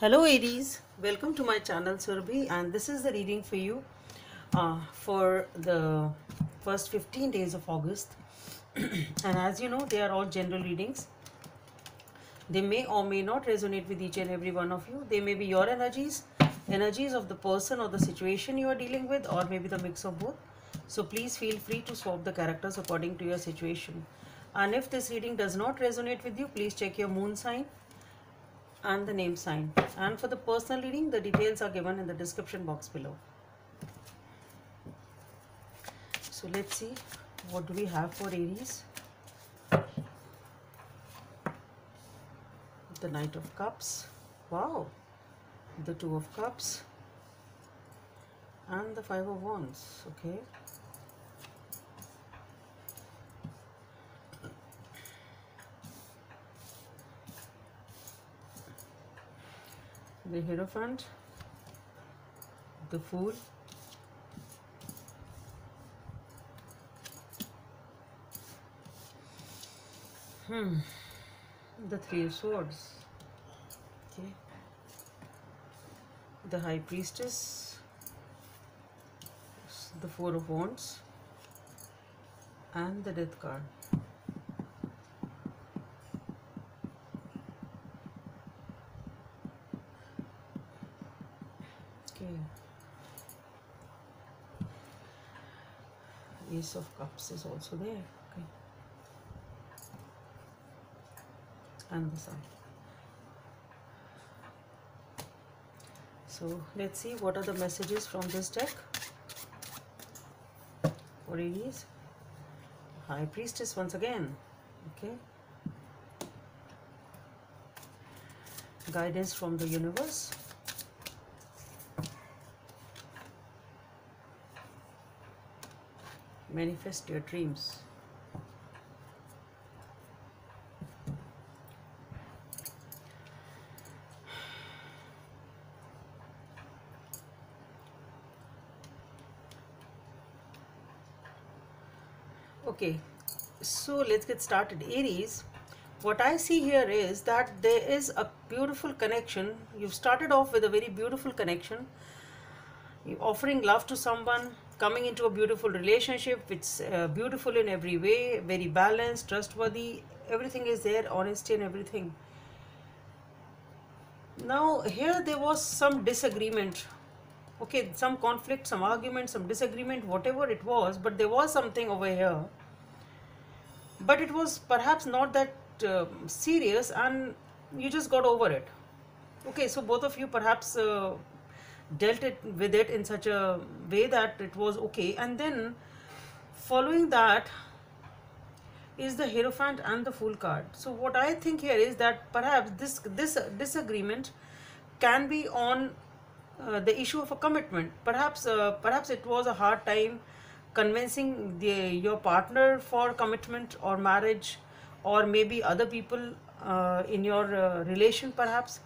Hello Aries, welcome to my channel Surabhi and this is the reading for you uh, for the first 15 days of August and as you know they are all general readings. They may or may not resonate with each and every one of you. They may be your energies, energies of the person or the situation you are dealing with or maybe the mix of both. So please feel free to swap the characters according to your situation. And if this reading does not resonate with you, please check your moon sign and the name sign. And for the personal reading, the details are given in the description box below. So let's see what do we have for Aries. The Knight of Cups. Wow. The Two of Cups. And the Five of Wands. Okay. The Hierophant, the Fool, hmm, the Three of Swords, okay, the High Priestess, the Four of Wands, and the Death card. Okay. Ace of Cups is also there. Okay. And the Sun. So let's see what are the messages from this deck for Aries. High Priestess once again. Okay. Guidance from the universe. Manifest your dreams. Okay, so let's get started. Aries, what I see here is that there is a beautiful connection. You've started off with a very beautiful connection. You're offering love to someone, coming into a beautiful relationship it's uh, beautiful in every way very balanced trustworthy everything is there honesty and everything. Now here there was some disagreement. Okay some conflict some argument some disagreement whatever it was but there was something over here. But it was perhaps not that uh, serious and you just got over it. Okay so both of you perhaps uh, dealt it with it in such a way that it was okay. And then following that is the hierophant and the fool card. So what i think here is that perhaps this this disagreement can be on uh, the issue of a commitment. Perhaps uh, perhaps it was a hard time convincing the, your partner for commitment or marriage or maybe other people uh, in your uh, relation perhaps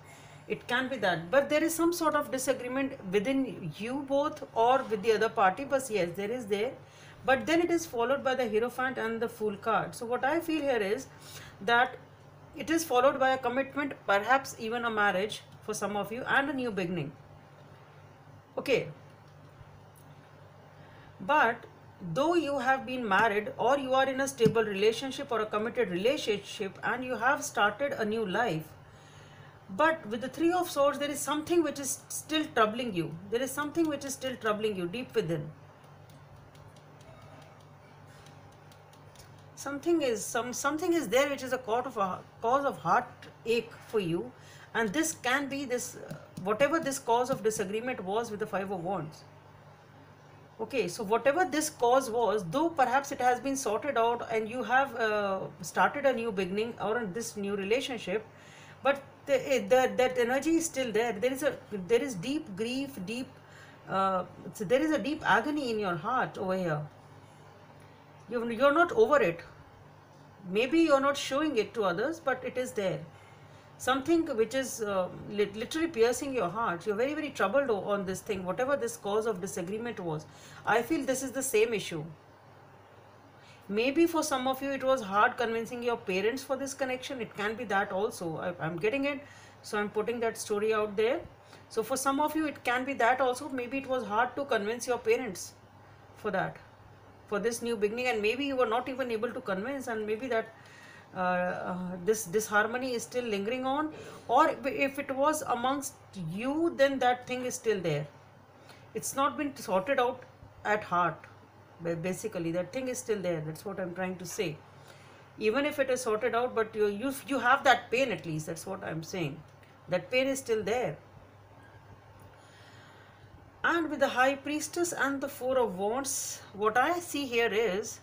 it can be that but there is some sort of disagreement within you both or with the other party. But yes there is there. But then it is followed by the hierophant and the fool card. So what i feel here is that it is followed by a commitment perhaps even a marriage for some of you and a new beginning. Okay. But though you have been married or you are in a stable relationship or a committed relationship and you have started a new life but with the Three of Swords, there is something which is still troubling you. There is something which is still troubling you deep within. Something is some something is there which is a cause of a cause of heartache for you, and this can be this whatever this cause of disagreement was with the Five of Wands. Okay, so whatever this cause was, though perhaps it has been sorted out and you have uh, started a new beginning or this new relationship, but the, eh, the, that energy is still there. There is a there is deep grief deep uh, so there is a deep agony in your heart over here. You you're not over it. Maybe you're not showing it to others but it is there. Something which is uh, literally piercing your heart. You're very very troubled on this thing whatever this cause of disagreement was. I feel this is the same issue maybe for some of you it was hard convincing your parents for this connection. It can be that also. I, i'm getting it. So i'm putting that story out there. So for some of you it can be that also. Maybe it was hard to convince your parents for that for this new beginning. And maybe you were not even able to convince and maybe that uh, uh, this disharmony is still lingering on. Or if it was amongst you then that thing is still there. It's not been sorted out at heart basically that thing is still there. That's what i'm trying to say. Even if it is sorted out but you you, you have that pain at least. That's what i'm saying. That pain is still there. And with the high priestess and the four of wands what i see here is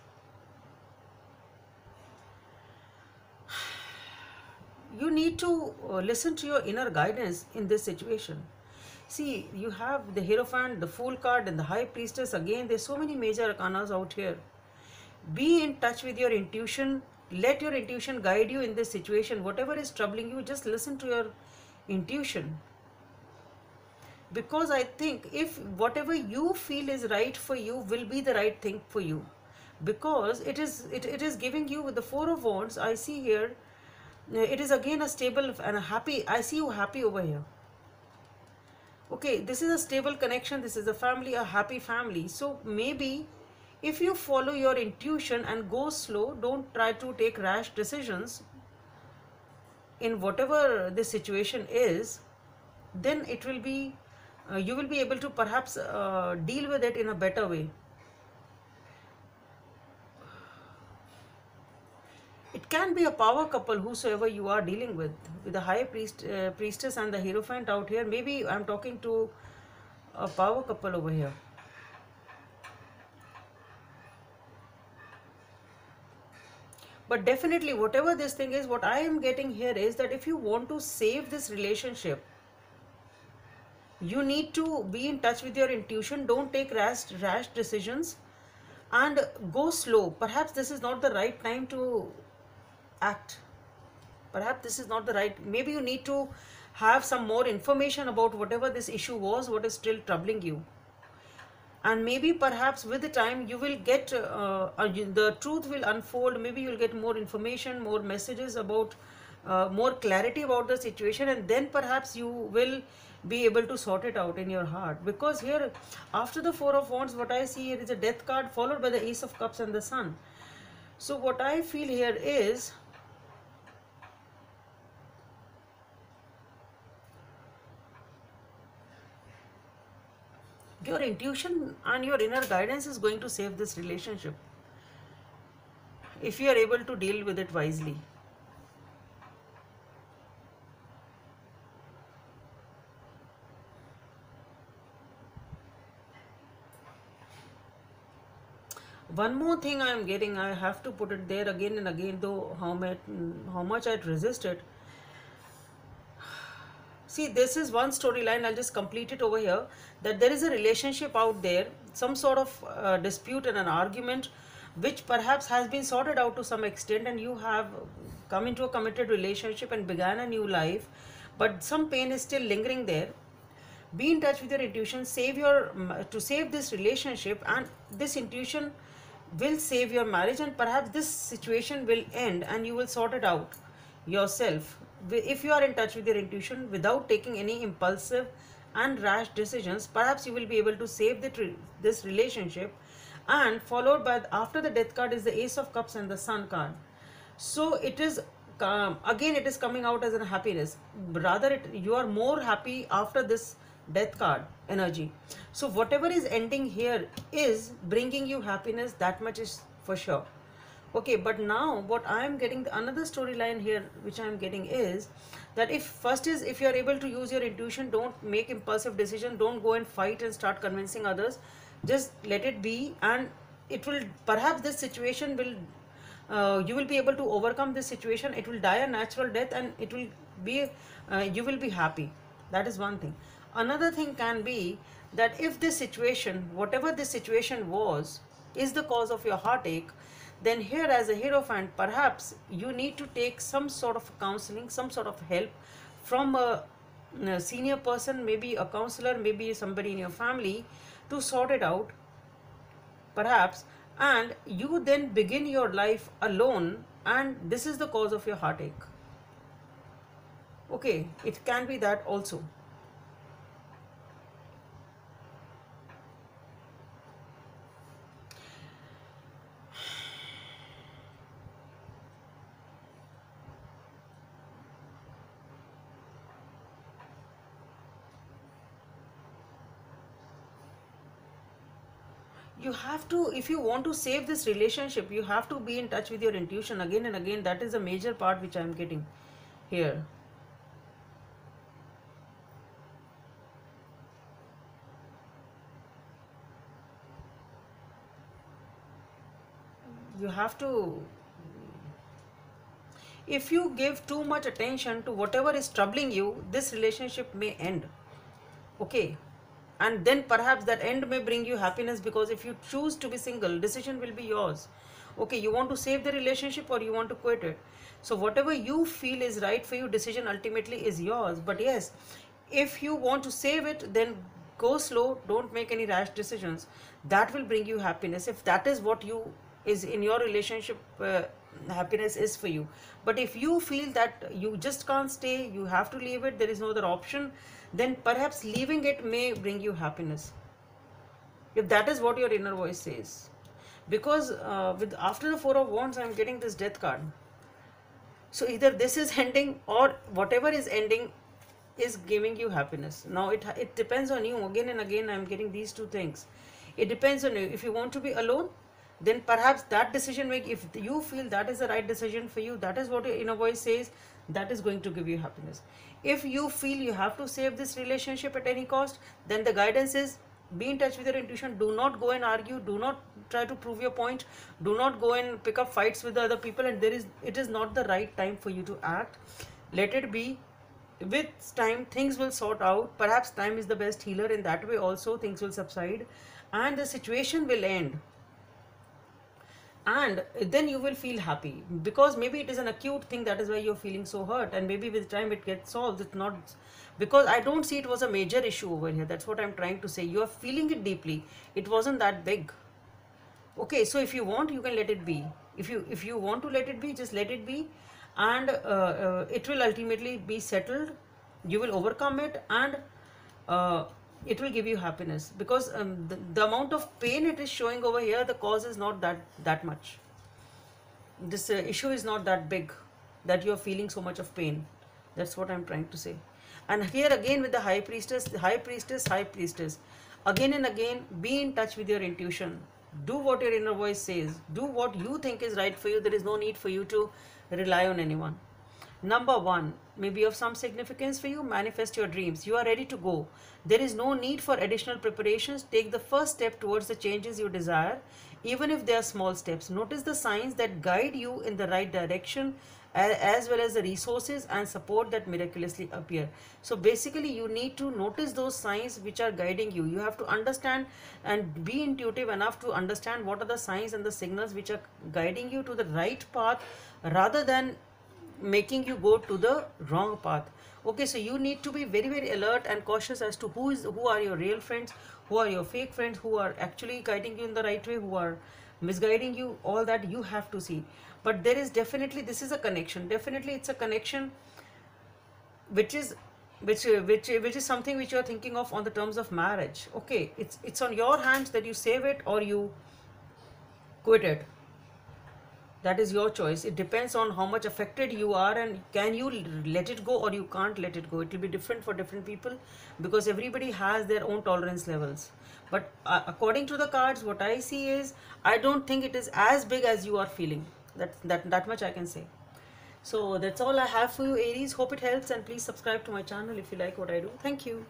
you need to uh, listen to your inner guidance in this situation see you have the hierophant the fool card and the high priestess. Again there's so many major arcanas out here. Be in touch with your intuition. Let your intuition guide you in this situation. Whatever is troubling you just listen to your intuition. Because i think if whatever you feel is right for you will be the right thing for you. Because it is it, it is giving you with the four of wands. I see here it is again a stable and a happy i see you happy over here okay this is a stable connection this is a family a happy family. So maybe if you follow your intuition and go slow don't try to take rash decisions in whatever the situation is then it will be uh, you will be able to perhaps uh, deal with it in a better way it can be a power couple whosoever you are dealing with with the high priest uh, priestess and the hierophant out here. Maybe i'm talking to a power couple over here. But definitely whatever this thing is what i am getting here is that if you want to save this relationship you need to be in touch with your intuition. Don't take rash rash decisions and go slow. Perhaps this is not the right time to act. Perhaps this is not the right maybe you need to have some more information about whatever this issue was what is still troubling you. And maybe perhaps with the time you will get uh, uh, the truth will unfold maybe you'll get more information more messages about uh, more clarity about the situation and then perhaps you will be able to sort it out in your heart. Because here after the four of wands what i see here is a death card followed by the ace of cups and the sun. So what i feel here is your intuition and your inner guidance is going to save this relationship. If you are able to deal with it wisely. One more thing i am getting i have to put it there again and again though how much how much i'd resist it see this is one storyline i'll just complete it over here that there is a relationship out there some sort of uh, dispute and an argument which perhaps has been sorted out to some extent and you have come into a committed relationship and began a new life but some pain is still lingering there. Be in touch with your intuition save your to save this relationship and this intuition will save your marriage and perhaps this situation will end and you will sort it out yourself if you are in touch with your intuition without taking any impulsive and rash decisions perhaps you will be able to save the, this relationship and followed by after the death card is the ace of cups and the sun card. So it is um, again it is coming out as a happiness. Rather it, you are more happy after this death card energy. So whatever is ending here is bringing you happiness that much is for sure okay but now what i am getting another storyline here which i am getting is that if first is if you are able to use your intuition don't make impulsive decision don't go and fight and start convincing others. Just let it be and it will perhaps this situation will uh, you will be able to overcome this situation. It will die a natural death and it will be uh, you will be happy. That is one thing. Another thing can be that if this situation, whatever this situation was, is the cause of your heartache, then here as a hierophant perhaps you need to take some sort of counseling, some sort of help from a, a senior person, maybe a counselor, maybe somebody in your family to sort it out, perhaps, and you then begin your life alone and this is the cause of your heartache. Okay it can be that also you have to if you want to save this relationship you have to be in touch with your intuition again and again. That is a major part which i am getting here. You have to if you give too much attention to whatever is troubling you this relationship may end. Okay and then perhaps that end may bring you happiness because if you choose to be single decision will be yours. Okay you want to save the relationship or you want to quit it? So whatever you feel is right for you decision ultimately is yours. But yes if you want to save it then go slow. Don't make any rash decisions. That will bring you happiness. If that is what you is in your relationship uh, happiness is for you. But if you feel that you just can't stay you have to leave it there is no other option then perhaps leaving it may bring you happiness. If that is what your inner voice says. Because uh, with after the four of wands i'm getting this death card. So either this is ending or whatever is ending is giving you happiness. Now it it depends on you. Again and again i'm getting these two things. It depends on you. If you want to be alone then perhaps that decision make if you feel that is the right decision for you that is what your inner voice says that is going to give you happiness. If you feel you have to save this relationship at any cost then the guidance is be in touch with your intuition. Do not go and argue. Do not try to prove your point. Do not go and pick up fights with the other people and there is it is not the right time for you to act. Let it be. With time things will sort out. Perhaps time is the best healer. In that way also things will subside. And the situation will end and then you will feel happy because maybe it is an acute thing that is why you're feeling so hurt. And maybe with time it gets solved. It's not because i don't see it was a major issue over here. That's what i'm trying to say. You are feeling it deeply. It wasn't that big. Okay so if you want you can let it be. If you if you want to let it be just let it be. And uh, uh, it will ultimately be settled. You will overcome it. And uh, it will give you happiness. Because um, the, the amount of pain it is showing over here the cause is not that that much. This uh, issue is not that big that you are feeling so much of pain. That's what i'm trying to say. And here again with the high priestess high priestess high priestess again and again be in touch with your intuition. Do what your inner voice says. Do what you think is right for you. There is no need for you to rely on anyone. Number one, may be of some significance for you, manifest your dreams. You are ready to go. There is no need for additional preparations. Take the first step towards the changes you desire, even if they are small steps. Notice the signs that guide you in the right direction as well as the resources and support that miraculously appear. So basically you need to notice those signs which are guiding you. You have to understand and be intuitive enough to understand what are the signs and the signals which are guiding you to the right path rather than making you go to the wrong path. Okay so you need to be very very alert and cautious as to who is who are your real friends who are your fake friends who are actually guiding you in the right way who are misguiding you all that you have to see. But there is definitely this is a connection. Definitely it's a connection which is which which which is something which you are thinking of on the terms of marriage. Okay it's it's on your hands that you save it or you quit it that is your choice. It depends on how much affected you are and can you let it go or you can't let it go. It will be different for different people because everybody has their own tolerance levels. But uh, according to the cards what i see is i don't think it is as big as you are feeling. That that that much i can say. So that's all i have for you aries. Hope it helps and please subscribe to my channel if you like what i do. Thank you